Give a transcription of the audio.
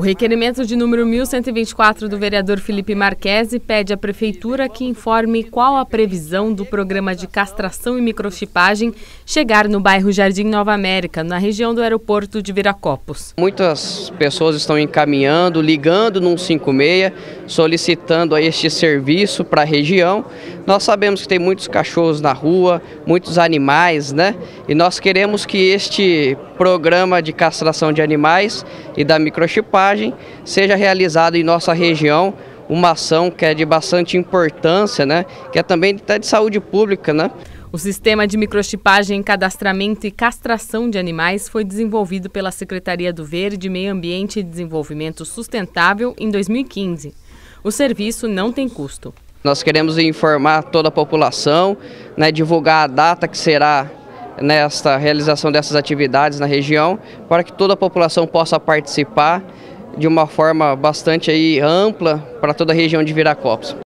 requerimento de número 1124 do vereador Felipe Marquesi pede à prefeitura que informe qual a previsão do programa de castração e microchipagem chegar no bairro Jardim Nova América, na região do aeroporto de Viracopos. Muitas pessoas estão encaminhando, ligando no 156, solicitando este serviço para a região. Nós sabemos que tem muitos cachorros na rua, muitos animais, né? E nós queremos que este programa de castração de animais e da microchipagem seja realizado em nossa região uma ação que é de bastante importância, né? Que é também até de saúde pública, né? O sistema de microchipagem, cadastramento e castração de animais foi desenvolvido pela Secretaria do Verde, Meio Ambiente e Desenvolvimento Sustentável em 2015. O serviço não tem custo. Nós queremos informar toda a população, né, divulgar a data que será nesta realização dessas atividades na região, para que toda a população possa participar de uma forma bastante aí ampla para toda a região de Viracopos.